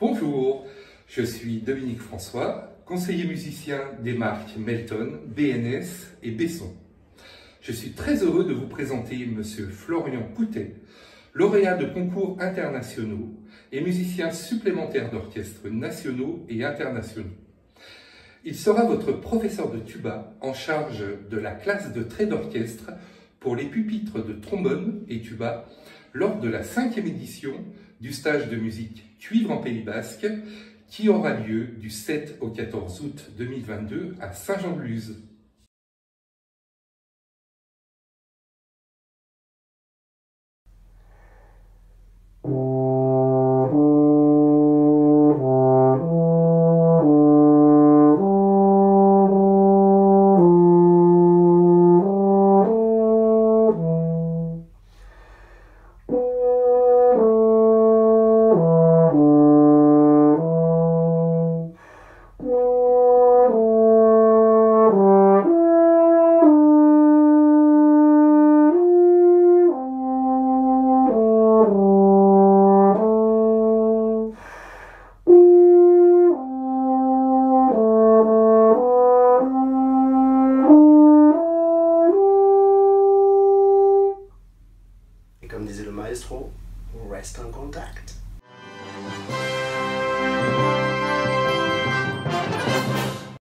Bonjour, je suis Dominique François, conseiller musicien des marques Melton, BNS et Besson. Je suis très heureux de vous présenter Monsieur Florian Coutet, lauréat de concours internationaux et musicien supplémentaire d'orchestres nationaux et internationaux. Il sera votre professeur de tuba en charge de la classe de trait d'orchestre pour les pupitres de trombone et tuba lors de la cinquième édition du stage de musique Cuivre en Pays Basque qui aura lieu du 7 au 14 août 2022 à Saint-Jean-de-Luz. Disait le maestro, reste en contact.